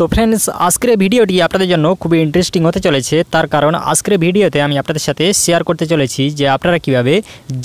তো ফ্রেন্ডস আজকের ভিডিওটি আপনাদের জন্য খুবই ইন্টারেস্টিং হতে চলেছে। তার কারণ আজকের ভিডিওতে আমি আপনাদের সাথে শেয়ার করতে চলেছি যে আপনারা কীভাবে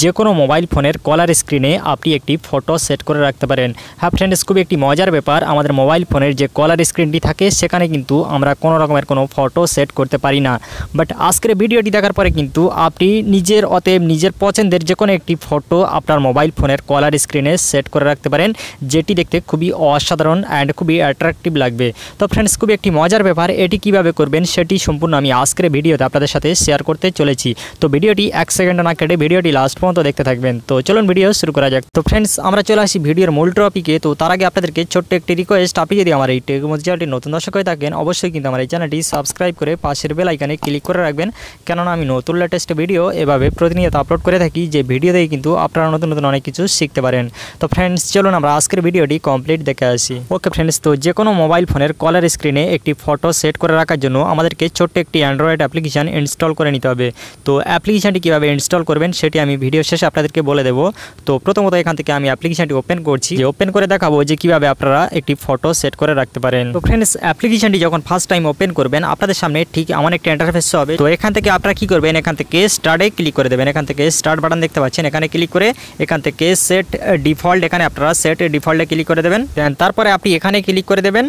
যে কোনো মোবাইল ফোনের কলার স্ক্রিনে আপনি একটি ফটো সেট করে রাখতে পারেন। হ্যাঁ ফ্রেন্ডস খুবই একটি মজার ব্যাপার, আমাদের মোবাইল ফোনের যে কলার স্ক্রিনটি থাকে, সেখানে কিন্তু আমরা কোনো রকমের কোনো ফটো সেট করতে পারি না। বাট আজকের ভিডিওটি দেখার পরে কিন্তু আপনি নিজের অতএব নিজের পছন্দের যে কোনো একটি ফটো আপনার মোবাইল ফোনের কলার স্ক্রিনে সেট করে রাখতে পারেন, যেটি দেখতে খুবই অসাধারণ অ্যান্ড খুবই অ্যাট্রাকটিভ লাগবে। তো ফ্রেন্ডস খুবই একটি মজার ব্যাপার, এটি কীভাবে করবেন সেটি সম্পূর্ণ আমি আজকের ভিডিওতে আপনাদের সাথে শেয়ার করতে চলেছি। তো ভিডিওটি এক সেকেন্ড না কেটে ভিডিওটি লাস্ট পর্যন্ত দেখতে থাকবেন। তো চলুন ভিডিও শুরু করা যাক। তো ফ্রেন্ডস আমরা চলে আসি ভিডিওর মূল টপিকে তো তার আগে আপনাদেরকে ছোট্ট একটি রিকোয়েস্ট আপনি যদি আমার এই টেকমোজ চ্যানেলটি নতুন দর্শক হয়ে থাকেন, অবশ্যই কিন্তু আমার এই চ্যানেলটি সাবস্ক্রাইব করে পাশের বেল আইকানে ক্লিক করে রাখবেন। কেননা আমি নতুন লেটেস্ট ভিডিও এভাবে প্রতিনিয়ত আপলোড করে থাকি, যে ভিডিও দিয়ে কিন্তু আপনারা নতুন নতুন অনেক কিছু শিখতে পারেন। তো ফ্রেন্ডস চলুন আমরা আজকের ভিডিওটি কমপ্লিট দেখে আসি। ওকে ফ্রেন্ডস তো যে কোনো মোবাইল ফোনের কলার স্ক্রিনে একটি ফটো সেট করে রাখার জন্য আমাদেরকে ছোট্ট একটি অ্যান্ড্রয়েড অ্যাপ্লিকেশান ইনস্টল করে নিতে হবে। তো অ্যাপ্লিকেশানটি কীভাবে ইনস্টল করবেন সেটি আমি ভিডিও শেষে আপনাদেরকে বলে দেবো। তো প্রথমত এখান থেকে আমি অ্যাপ্লিকেশানটি ওপেন করছি। যে ওপেন করে দেখাবো যে কীভাবে আপনারা একটি ফটো সেট করে রাখতে পারেন। তো ফ্রেন্ডস অ্যাপ্লিকেশানটি যখন ফার্স্ট টাইম ওপেন করবেন, আপনাদের সামনে ঠিক এমন একটি ইন্টারফেস হবে। তো এখান থেকে আপনারা কী করবেন? এখান থেকে স্টার্টে ক্লিক করে দেবেন। এখান থেকে স্টার্ট বাটন দেখতে পাচ্ছেন। এখানে ক্লিক করে এখান থেকে সেট ডিফল্ট এখানে আপনারা সেট ডিফল্টে ক্লিক করে দেবেন। তারপরে আপনি এখানে ক্লিক করে দেবেন।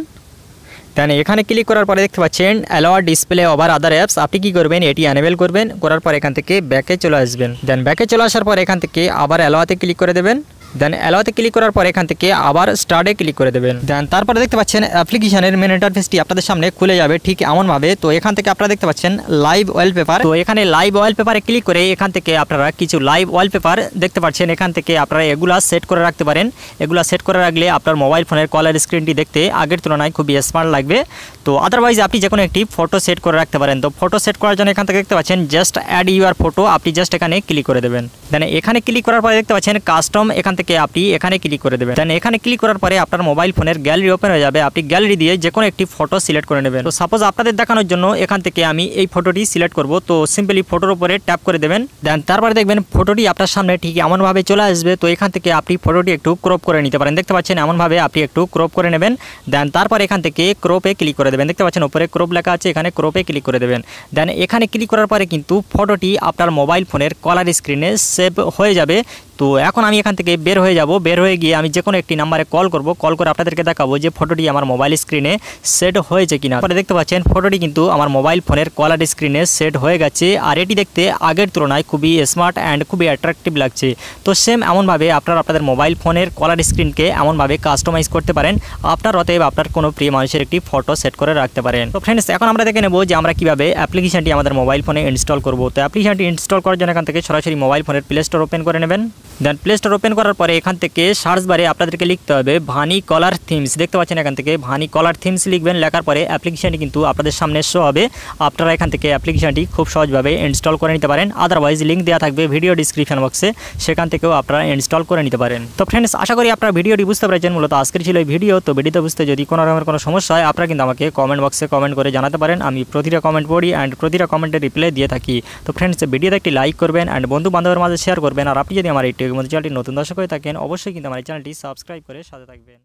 দেন এখানে ক্লিক করার পরে দেখতে পাচ্ছেন allow display over other apps আপনি কি করবেন? এটি অ্যানেবেল করবেন, করার পর এখান থেকে ব্যাকে চলে আসবেন। দেন ব্যাকে চলে আসার পর এখান থেকে আবার অ্যালোয়াতে ক্লিক করে দেবেন। দেন অ্যালোতে ক্লিক করার পর এখান থেকে আবার স্টার্টে ক্লিক করে দেবেন। দেন তারপরে দেখতে পাচ্ছেন অ্যাপ্লিকেশনের মেন ইন্টারফেসটি আপনাদের সামনে খুলে যাবে ঠিক এমনভাবে। তো এখান থেকে আপনারা দেখতে পাচ্ছেন লাইভ ওয়ালপেপার তো এখানে লাইভ ওয়ালপেপারে ক্লিক করে এখান থেকে আপনারা কিছু লাইভ ওয়ালপেপার দেখতে পাচ্ছেন। এখান থেকে আপনারা এগুলা সেট করে রাখতে পারেন। এগুলা সেট করে রাখলে আপনার মোবাইল ফোনের কলার স্ক্রিনটি দেখতে আগের তুলনায় খুবই স্মার্ট লাগবে। তো আদারওয়াইজ আপনি যে কোনো একটি ফটো সেট করে রাখতে পারেন। তো ফটো সেট করার জন্য এখান থেকে দেখতে পাচ্ছেন জাস্ট অ্যাড ইউর ফটো আপনি জাস্ট এখানে ক্লিক করে দেবেন। দেন এখানে ক্লিক করার পরে দেখতে পাচ্ছেন কাস্টম এখান থেকে আপনি এখানে ক্লিক করে দেবেন। দেন এখানে ক্লিক করার পরে আপনার মোবাইল ফোনের গ্যালারি ওপেন হয়ে যাবে। আপনি গ্যালারি দিয়ে যে কোনো একটি ফটো সিলেক্ট করে নেবেন। তো সাপোজ আপনাদের দেখানোর জন্য এখান থেকে আমি এই ফটোটি সিলেক্ট করব। তো সিম্পলি ফটোর উপরে ট্যাপ করে দেবেন। দেন তারপরে দেখবেন ফটোটি আপনার সামনে ঠিক এমনভাবে চলে আসবে। তো এখান থেকে আপনি ফটোটি একটু ক্রপ করে নিতে পারেন। দেখতে পাচ্ছেন এমনভাবে আপনি একটু ক্রপ করে নেবেন। দেন তারপর এখান থেকে ক্রপে ক্লিক করে দেবেন। দেখতে পাচ্ছেন উপরে ক্রপ লেখা আছে, এখানে ক্রপে ক্লিক করে দেবেন। দেন এখানে ক্লিক করার পরে কিন্তু ফটোটি আপনার মোবাইল ফোনের কলার স্ক্রিনে সেভ হয়ে যাবে। তো এখন আমি এখান থেকে বের হয়ে যাব। বের হয়ে গিয়ে আমি যে কোনো একটি নাম্বারে কল করব। কল করে আপনাদেরকে দেখাবো যে ফটোটি আমার মোবাইল স্ক্রিনে সেট হয়েছে কিনা। পরে দেখতে পাচ্ছেন, ফটোটি কিন্তু আমার মোবাইল ফোনের কলার স্ক্রিনে সেট হয়ে গেছে আর এটি দেখতে আগের তুলনায় খুবই স্মার্ট অ্যান্ড খুবই অ্যাট্রাকটিভ লাগছে। তো সেম এমনভাবে আপনারা আপনাদের মোবাইল ফোনের কলার স্ক্রিনকে এমনভাবে কাস্টমাইজ করতে পারেন। আপনার অতএব আপনার কোনো প্রিয় মানুষের একটি ফটো সেট করে রাখতে পারেন। তো ফ্রেন্ডস এখন আমরা দেখে নেব যে আমরা কীভাবে অ্যাপ্লিকেশনটি আমাদের মোবাইল ফোনে ইনস্টল করব। তো অ্যাপ্লিকেশনটি ইনস্টল করার জন্য এখান থেকে সরাসরি মোবাইল ফোনের প্লে স্টোর ওপেন করে নেবেন। দেন প্লে স্টোর ওপেন করার পরে এখান থেকে সার্চ বারে আপনাদেরকে লিখতে হবে ভানি কলার থিমস দেখতে পাচ্ছেন এখান থেকে ভানি কলার থিমস লিখবেন, লেখার পরে অ্যাপ্লিকেশানটি কিন্তু আপনাদের সামনে শো হবে। আপনারা এখান থেকে অ্যাপ্লিকেশানটি খুব সহজভাবে ইনস্টল করে নিতে পারেন। আদারওয়াইজ লিঙ্ক দেওয়া থাকবে ভিডিও ডিসক্রিপশন বক্সে সেখান থেকেও আপনারা ইনস্টল করে নিতে পারেন। তো ফ্রেন্ডস আশা করি আপনারা ভিডিওটি বুঝতে পেরেছেন। মূলত আজকের ছিল এই ভিডিও তো ভিডিওতে বুঝতে যদি কোনো রকমের কোনো সমস্যা হয়, আপনারা কিন্তু আমাকে কমেন্ট বক্সে কমেন্ট করে জানাতে পারেন। আমি প্রতিটা কমেন্ট পড়ি অ্যান্ড প্রতিটা কমেন্টের রিপ্লাই দিয়ে থাকি। তো ফ্রেন্ডস ভিডিওতে একটি লাইক করবেন অ্যান্ড বন্ধু বান্ধবের মাঝে শেয়ার করবেন। আর আপনি যদি আমার এই টেকমোজি চ্যানেলটি নতুন দর্শক হয়ে থাকেন, অবশ্যই কিন্তু আমার এই চ্যানেলটি সাবস্ক্রাইব করে সাথে থাকবেন।